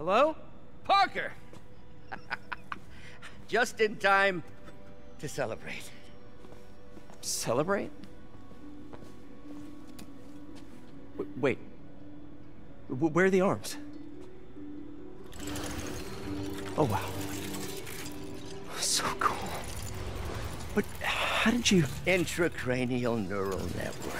Hello? Parker! Just in time to celebrate. Celebrate? W wait. W where are the arms? Oh, wow. So cool. But how did you... Intracranial neural network.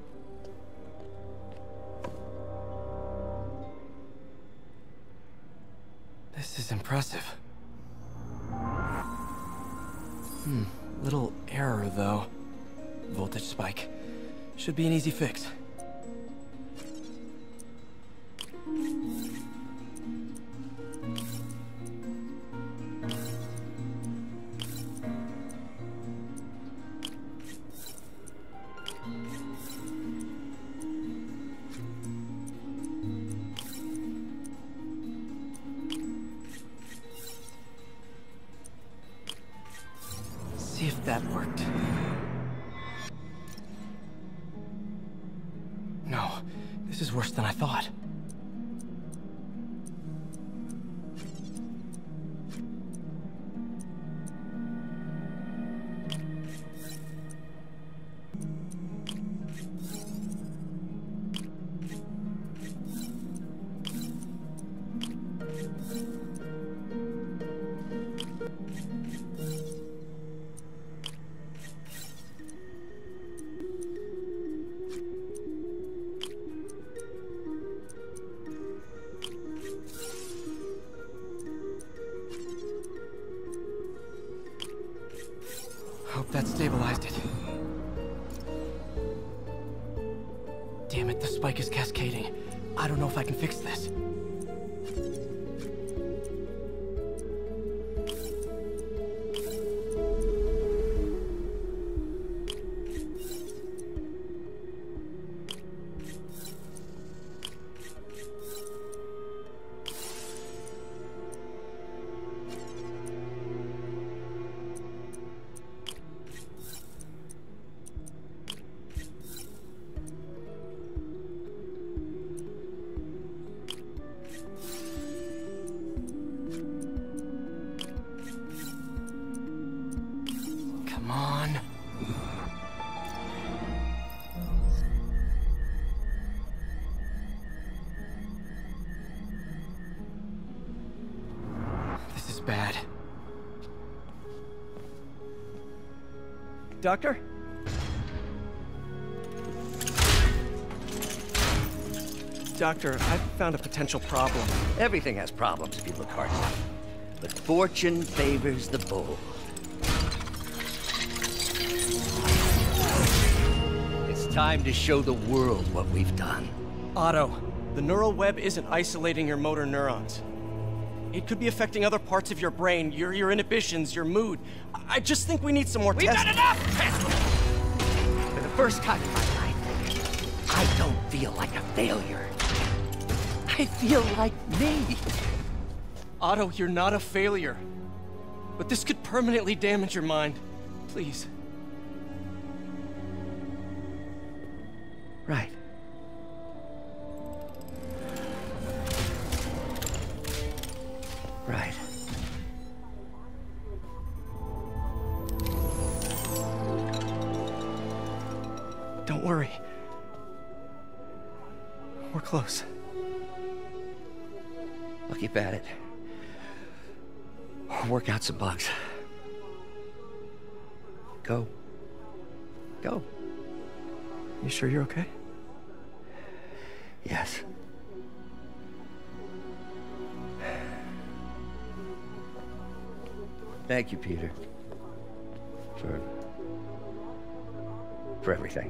Impressive. Hmm, little error though. Voltage spike. Should be an easy fix. That worked. No, this is worse than I thought. That stabilized it. Damn it, the spike is cascading. I don't know if I can fix this. Bad. Doctor? Doctor, I've found a potential problem. Everything has problems if you look hard enough. But fortune favors the bold. It's time to show the world what we've done. Otto, the neural web isn't isolating your motor neurons. It could be affecting other parts of your brain, your, your inhibitions, your mood. I just think we need some more We've tests. done enough testing! For the first time in my life, I don't feel like a failure. I feel like me. Otto, you're not a failure. But this could permanently damage your mind. Please. Right. Right. Don't worry. We're close. I'll keep at it. Work out some bugs. Go. Go. You sure you're okay? Yes. Thank you, Peter. For. for everything.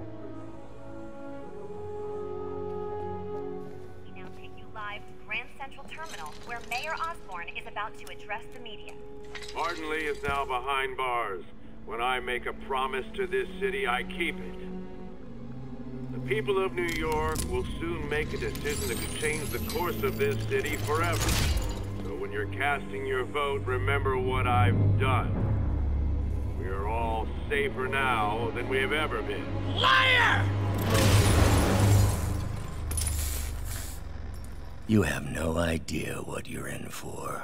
We now take you live to Grand Grand Central Terminal, where Mayor Osborn is about to address the media. Martin Li is now behind bars. When I make a promise to this city, I keep it. The people of New York will soon make a decision that could change the course of this city forever. So when you're casting your vote, remember what I've done. We are all safer now than we have ever been. Liar! You have no idea what you're in for.